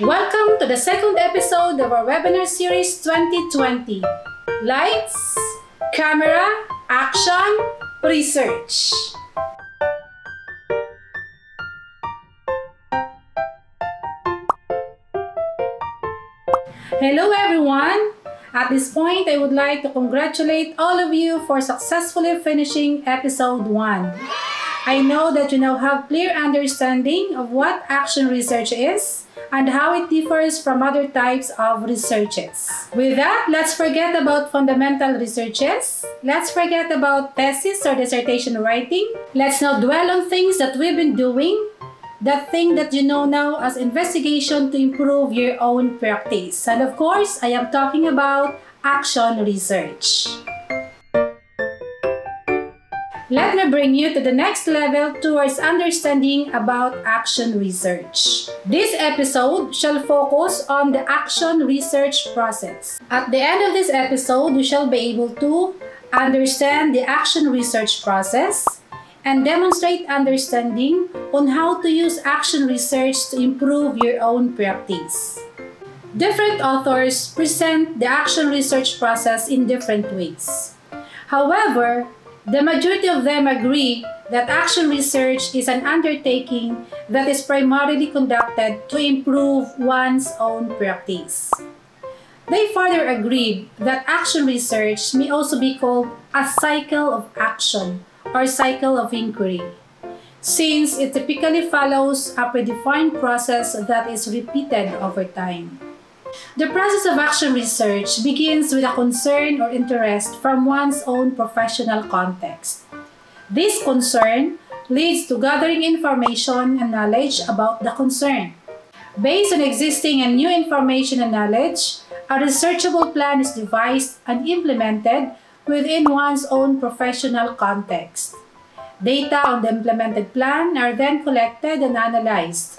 Welcome to the second episode of our webinar series 2020. Lights, camera, action, research. Hello everyone! At this point, I would like to congratulate all of you for successfully finishing episode 1. I know that you now have clear understanding of what action research is and how it differs from other types of researches. With that, let's forget about fundamental researches. Let's forget about thesis or dissertation writing. Let's now dwell on things that we've been doing that thing that you know now as investigation to improve your own practice. And of course, I am talking about action research. Let me bring you to the next level towards understanding about action research. This episode shall focus on the action research process. At the end of this episode, you shall be able to understand the action research process, and demonstrate understanding on how to use action research to improve your own practice. Different authors present the action research process in different ways. However, the majority of them agree that action research is an undertaking that is primarily conducted to improve one's own practice. They further agreed that action research may also be called a cycle of action or cycle of inquiry, since it typically follows a predefined process that is repeated over time. The process of action research begins with a concern or interest from one's own professional context. This concern leads to gathering information and knowledge about the concern. Based on existing and new information and knowledge, a researchable plan is devised and implemented within one's own professional context. Data on the implemented plan are then collected and analyzed.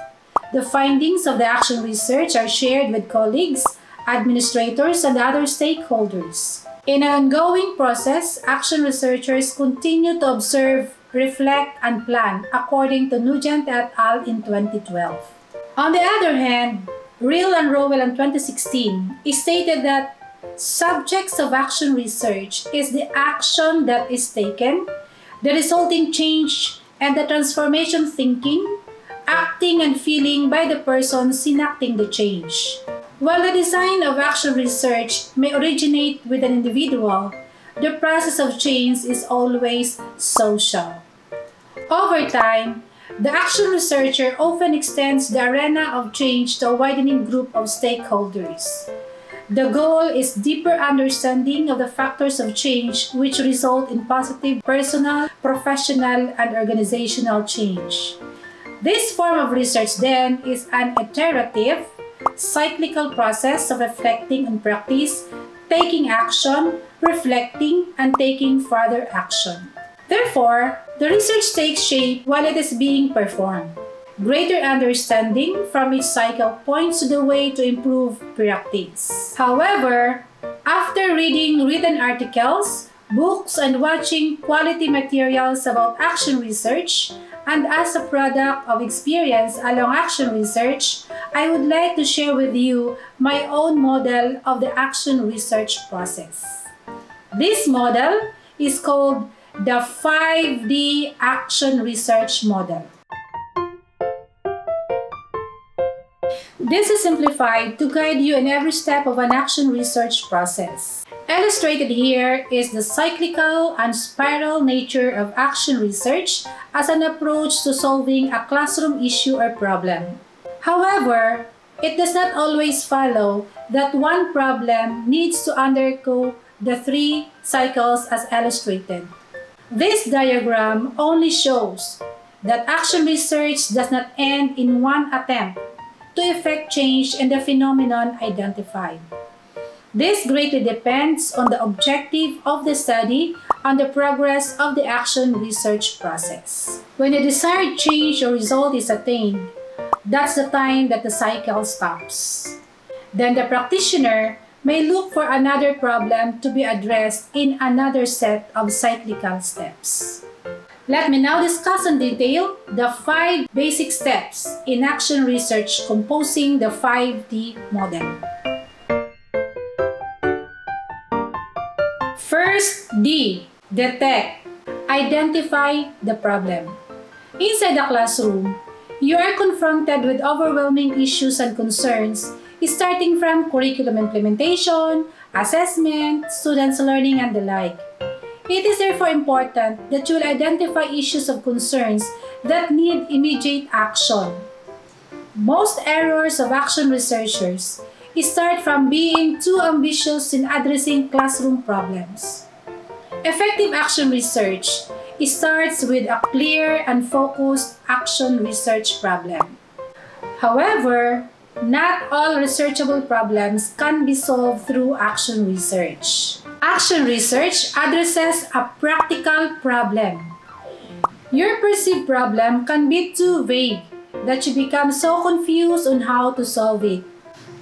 The findings of the action research are shared with colleagues, administrators, and other stakeholders. In an ongoing process, action researchers continue to observe, reflect, and plan according to Nugent et al. in 2012. On the other hand, Riel and Rowell in 2016 stated that Subjects of action research is the action that is taken, the resulting change, and the transformation thinking, acting, and feeling by the person enacting the change. While the design of action research may originate with an individual, the process of change is always social. Over time, the action researcher often extends the arena of change to a widening group of stakeholders. The goal is deeper understanding of the factors of change which result in positive personal, professional, and organizational change. This form of research then is an iterative, cyclical process of reflecting on practice, taking action, reflecting, and taking further action. Therefore, the research takes shape while it is being performed. Greater understanding from each cycle points to the way to improve practice. However, after reading written articles, books, and watching quality materials about action research, and as a product of experience along action research, I would like to share with you my own model of the action research process. This model is called the 5D Action Research Model. This is simplified to guide you in every step of an action research process. Illustrated here is the cyclical and spiral nature of action research as an approach to solving a classroom issue or problem. However, it does not always follow that one problem needs to undergo the three cycles as illustrated. This diagram only shows that action research does not end in one attempt to effect change in the phenomenon identified. This greatly depends on the objective of the study and the progress of the action research process. When a desired change or result is attained, that's the time that the cycle stops. Then the practitioner may look for another problem to be addressed in another set of cyclical steps. Let me now discuss in detail the five basic steps in action research composing the 5D model. First D. Detect. Identify the problem. Inside the classroom, you are confronted with overwhelming issues and concerns starting from curriculum implementation, assessment, students learning, and the like. It is therefore important that you will identify issues of concerns that need immediate action. Most errors of action researchers start from being too ambitious in addressing classroom problems. Effective action research starts with a clear and focused action research problem. However, not all researchable problems can be solved through action research. Action research addresses a practical problem. Your perceived problem can be too vague that you become so confused on how to solve it.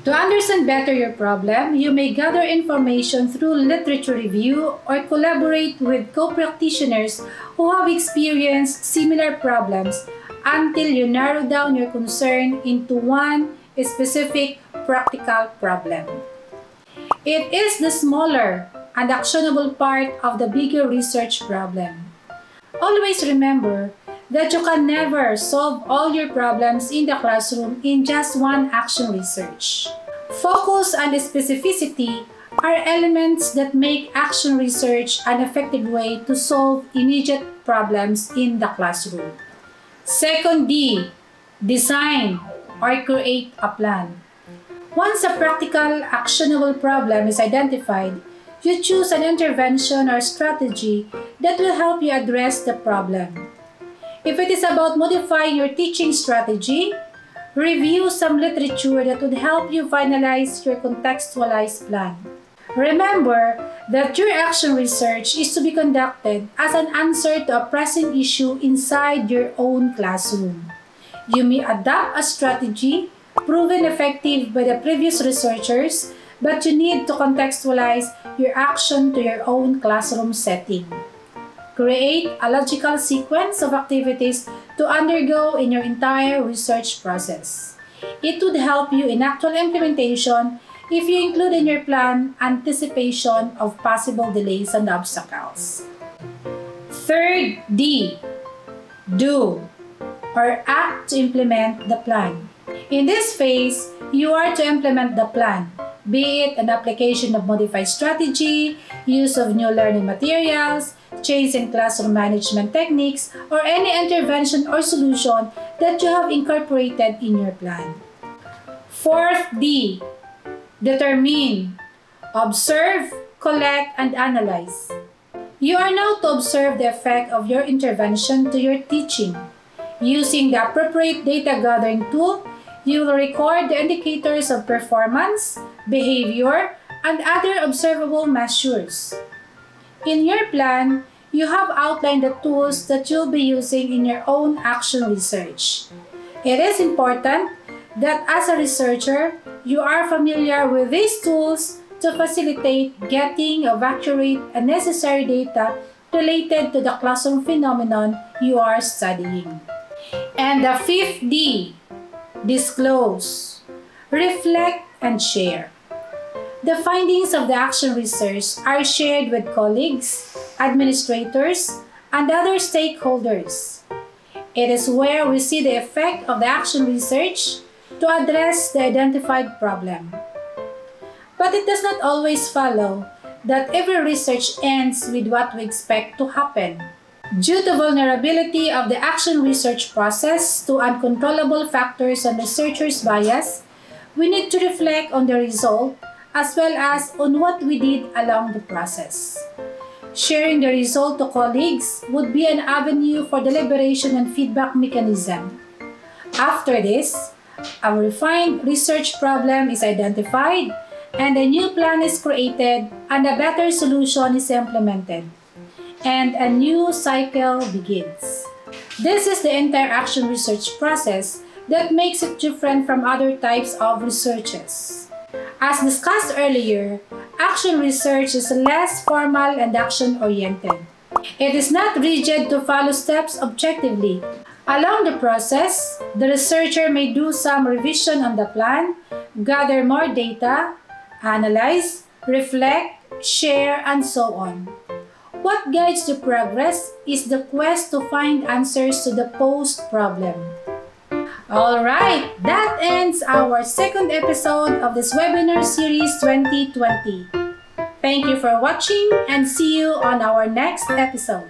To understand better your problem, you may gather information through literature review or collaborate with co-practitioners who have experienced similar problems until you narrow down your concern into one specific practical problem. It is the smaller and actionable part of the bigger research problem. Always remember that you can never solve all your problems in the classroom in just one action research. Focus and specificity are elements that make action research an effective way to solve immediate problems in the classroom. Second D, design or create a plan. Once a practical, actionable problem is identified, you choose an intervention or strategy that will help you address the problem. If it is about modifying your teaching strategy, review some literature that would help you finalize your contextualized plan. Remember that your action research is to be conducted as an answer to a pressing issue inside your own classroom. You may adopt a strategy proven effective by the previous researchers, but you need to contextualize your action to your own classroom setting. Create a logical sequence of activities to undergo in your entire research process. It would help you in actual implementation if you include in your plan anticipation of possible delays and obstacles. Third D, do or act to implement the plan. In this phase, you are to implement the plan, be it an application of modified strategy, use of new learning materials, change in classroom management techniques, or any intervention or solution that you have incorporated in your plan. Fourth D, determine, observe, collect, and analyze. You are now to observe the effect of your intervention to your teaching. Using the appropriate data gathering tool, you will record the indicators of performance, behavior, and other observable measures. In your plan, you have outlined the tools that you'll be using in your own action research. It is important that as a researcher, you are familiar with these tools to facilitate getting of accurate and necessary data related to the classroom phenomenon you are studying. And the fifth D, disclose, reflect, and share. The findings of the action research are shared with colleagues, administrators, and other stakeholders. It is where we see the effect of the action research to address the identified problem. But it does not always follow that every research ends with what we expect to happen. Due to vulnerability of the action research process to uncontrollable factors and researcher's bias, we need to reflect on the result as well as on what we did along the process. Sharing the result to colleagues would be an avenue for deliberation and feedback mechanism. After this, a refined research problem is identified and a new plan is created and a better solution is implemented and a new cycle begins. This is the interaction research process that makes it different from other types of researches. As discussed earlier, action research is less formal and action-oriented. It is not rigid to follow steps objectively. Along the process, the researcher may do some revision on the plan, gather more data, analyze, reflect, share, and so on. What guides the progress is the quest to find answers to the posed problem. Alright, that ends our second episode of this webinar series 2020. Thank you for watching and see you on our next episode.